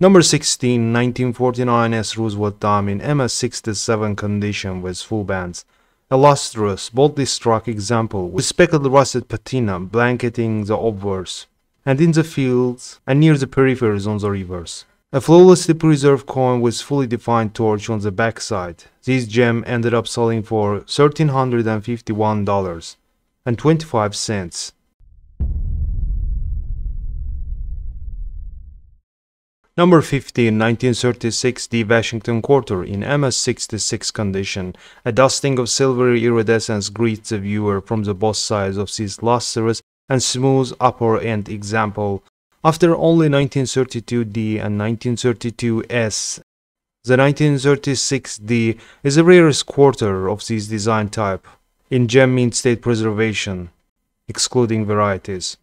Number 16, 1949 S Roosevelt Dime in MS67 condition with full bands. A lustrous, boldly struck example with speckled rusted patina blanketing the obverse, and in the fields and near the peripheries on the reverse. A flawlessly preserved coin with fully defined torch on the backside. This gem ended up selling for $1,351.25. Number 15, 1936 D Washington Quarter in MS66 condition. A dusting of silvery iridescence greets the viewer from the both sides of this lustrous and smooth upper end example. After only 1932D and 1932S, the 1936D is the rarest quarter of this design type in gem state preservation, excluding varieties.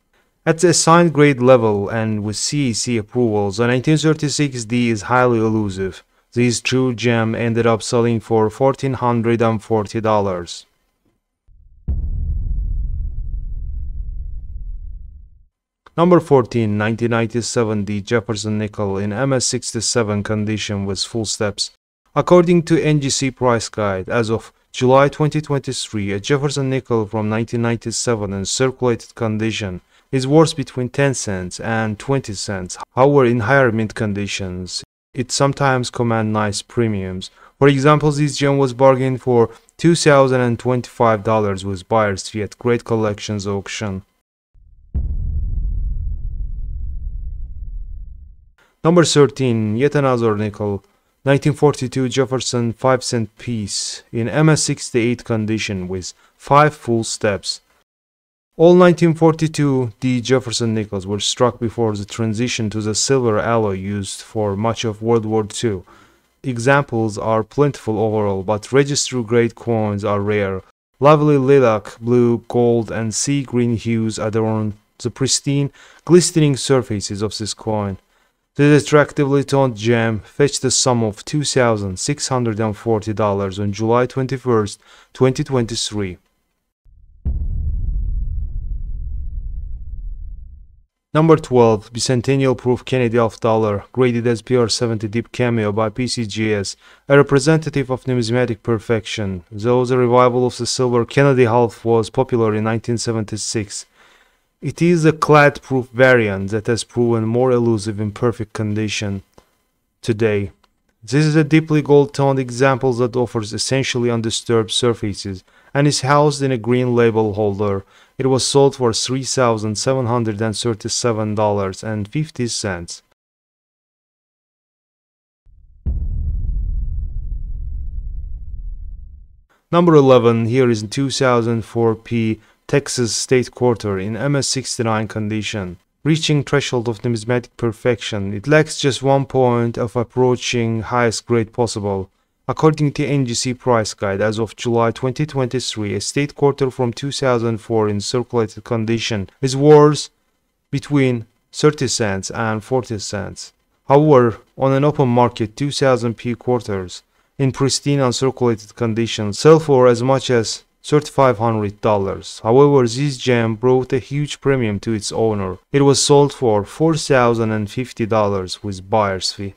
At the assigned grade level and with CAC approvals, the 1936D is highly elusive. This true gem ended up selling for $1,440. Number 14, 1997D Jefferson Nickel in MS67 condition with full steps. According to NGC price guide, as of July 2023, a Jefferson nickel from 1997 in circulated condition is worth between 10 cents and 20 cents. However, in higher mint conditions, it sometimes command nice premiums. For example, this gem was bargained for $2,025 with buyer's fee at Great Collections auction. Number 13, yet another nickel, 1942 Jefferson 5 cent piece in MS68 condition with 5 full steps. All 1942 D. Jefferson nickels were struck before the transition to the silver alloy used for much of World War II. Examples are plentiful overall, but registry grade coins are rare. Lovely lilac, blue, gold, and sea green hues adorn the pristine, glistening surfaces of this coin. This attractively toned gem fetched a sum of $2,640 on July 21, 2023. Number 12, Bicentennial Proof Kennedy Half Dollar, graded as PR70 Deep Cameo by PCGS, a representative of numismatic perfection, though the revival of the silver Kennedy Half was popular in 1976. It is a clad-proof variant that has proven more elusive in perfect condition today. This is a deeply gold-toned example that offers essentially undisturbed surfaces and is housed in a green label holder it was sold for $3,737.50. Number 11, here is 2004P Texas State Quarter in MS69 condition. Reaching threshold of numismatic perfection, it lacks just one point of approaching highest grade possible. According to NGC price guide, as of July 2023, a state quarter from 2004 in circulated condition is worth between 30 cents and 40 cents. However, on an open market, 2000p quarters in pristine uncirculated condition sell for as much as $3,500. However, this gem brought a huge premium to its owner. It was sold for $4,050 with buyer's fee.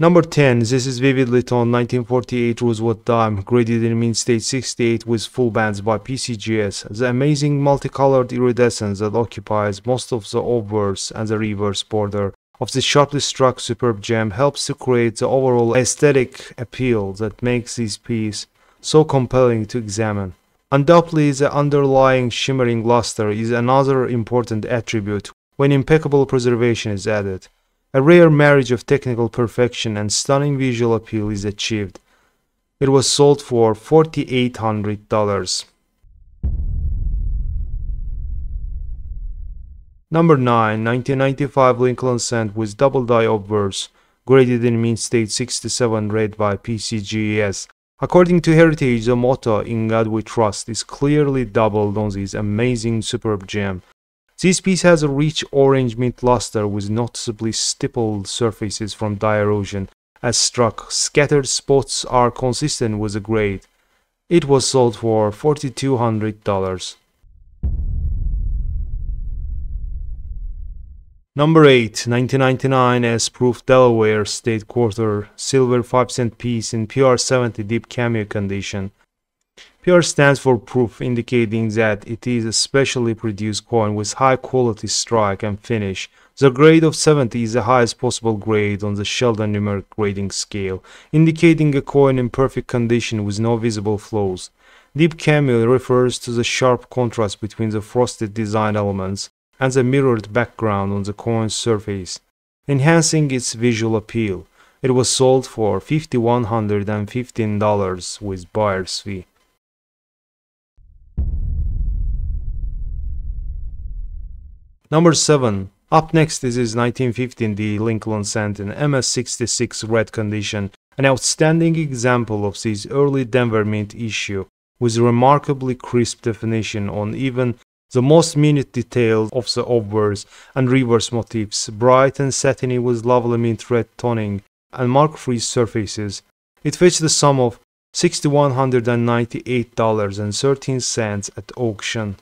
Number 10, this is vividly toned 1948 Roosevelt dime, graded in mint state 68 with full bands by PCGS. The amazing multicolored iridescence that occupies most of the obverse and the reverse border of this sharply struck superb gem helps to create the overall aesthetic appeal that makes this piece so compelling to examine. Undoubtedly, the underlying shimmering luster is another important attribute when impeccable preservation is added. A rare marriage of technical perfection and stunning visual appeal is achieved. It was sold for $4,800. Number 9, 1995 Lincoln Cent with double die obverse, graded in mint state 67 red by PCGS. According to Heritage, the motto In God We Trust is clearly doubled on this amazing superb gem. This piece has a rich orange mint luster with noticeably stippled surfaces from die erosion. As struck, scattered spots are consistent with the grade. It was sold for $4,200. Number 8, 1999 S Proof Delaware State Quarter, silver 5 cent piece in PR70 deep cameo condition. PR stands for proof, indicating that it is a specially produced coin with high quality strike and finish. The grade of 70 is the highest possible grade on the Sheldon numeric grading scale, indicating a coin in perfect condition with no visible flaws. Deep cameo refers to the sharp contrast between the frosted design elements and the mirrored background on the coin's surface, enhancing its visual appeal. It was sold for $5,115 with buyer's fee. Number 7. Up next is his 1915 D Lincoln Cent in MS66 red condition, an outstanding example of this early Denver Mint issue, with remarkably crisp definition on even the most minute details of the obverse and reverse motifs, bright and satiny with lovely mint red toning and mark-free surfaces. It fetched the sum of $6,198.13 at auction.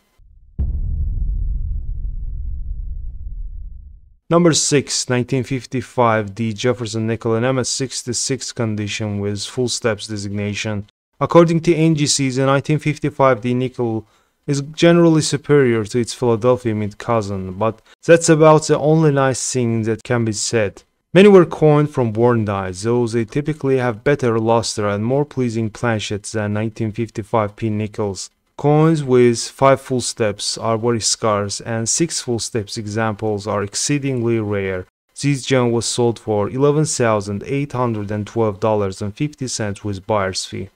Number 6, 1955 D Jefferson Nickel in MS66 condition with full steps designation. According to NGC, the 1955 D nickel is generally superior to its Philadelphia mint cousin, but that's about the only nice thing that can be said. Many were coined from worn dies, though they typically have better luster and more pleasing planchets than 1955p nickels. Coins with 5 full steps are very scarce and 6 full steps examples are exceedingly rare. This gem was sold for $11,812.50 with buyer's fee.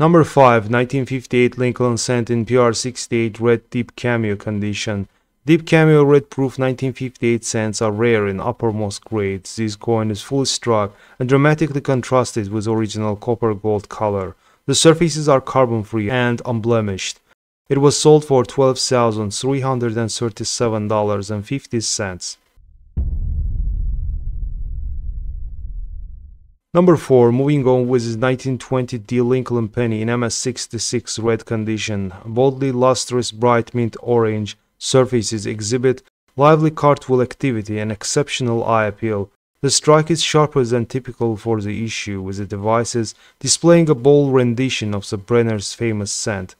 Number 5, 1958 Lincoln Cent in PR68 red deep cameo condition. Deep cameo red proof 1958 cents are rare in uppermost grades. This coin is fully struck and dramatically contrasted with original copper gold color. The surfaces are carbon free and unblemished. It was sold for $12,337.50. Number 4, moving on with his 1920 D Lincoln Penny in MS66 red condition, boldly lustrous bright mint orange surfaces exhibit lively cartwheel activity and exceptional eye appeal. The strike is sharper than typical for the issue, with the devices displaying a bold rendition of the Brenner's famous cent.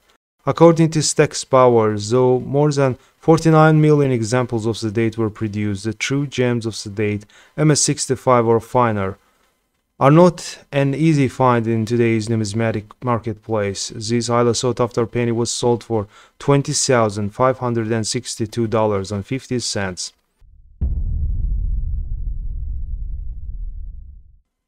According to Stack's Bowers, though more than 49 million examples of the date were produced, the true gems of the date, MS65 or finer, are not an easy find in today's numismatic marketplace. This highly sought after penny was sold for $20,562.50.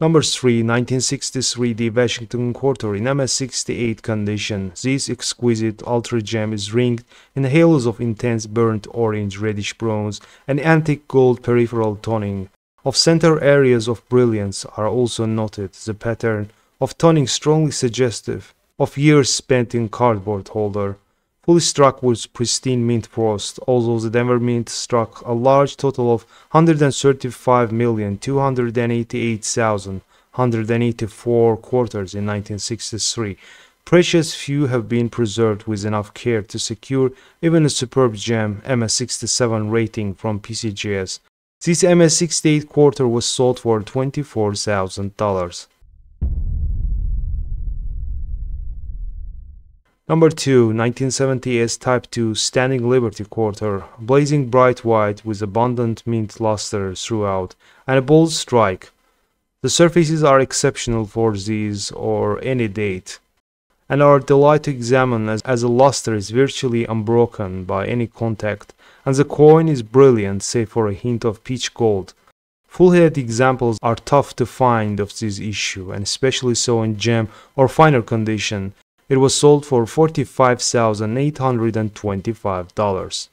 Number 3, 1963 D Washington Quarter in MS68 condition. This exquisite ultra gem is ringed in halos of intense burnt orange, reddish bronze, and antique gold peripheral toning. Of center areas of brilliance are also noted the pattern of toning strongly suggestive of years spent in cardboard holder. Fully struck with pristine mint frost, although the Denver Mint struck a large total of 135,288,184 quarters in 1963. Precious few have been preserved with enough care to secure even a superb gem MS67 rating from PCGS. This MS-68 quarter was sold for $24,000. Number 2, 1970s Type 2 Standing Liberty Quarter, blazing bright white with abundant mint luster throughout, and a bold strike. The surfaces are exceptional for these or any date, and are delight to examine as, as the luster is virtually unbroken by any contact and the coin is brilliant save for a hint of peach gold. Full-head examples are tough to find of this issue, and especially so in gem or finer condition. It was sold for $45,825.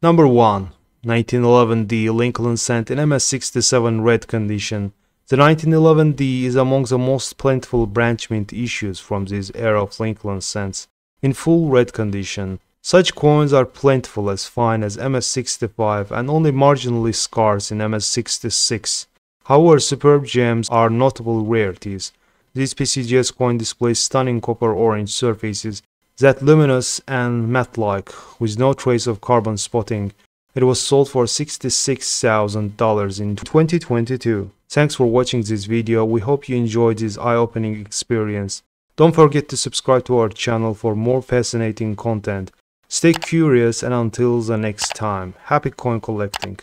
Number 1. 1911D Lincoln Cent in MS67 red condition. The 1911D is among the most plentiful branch mint issues from this era of Lincoln cents in full red condition. Such coins are plentiful as fine as MS65 and only marginally scarce in MS66. However, superb gems are notable rarities. This PCGS coin displays stunning copper orange surfaces that luminous and matte-like with no trace of carbon spotting. It was sold for $66,000 in 2022. Thanks for watching this video. We hope you enjoyed this eye-opening experience. Don't forget to subscribe to our channel for more fascinating content. Stay curious and until the next time, happy coin collecting.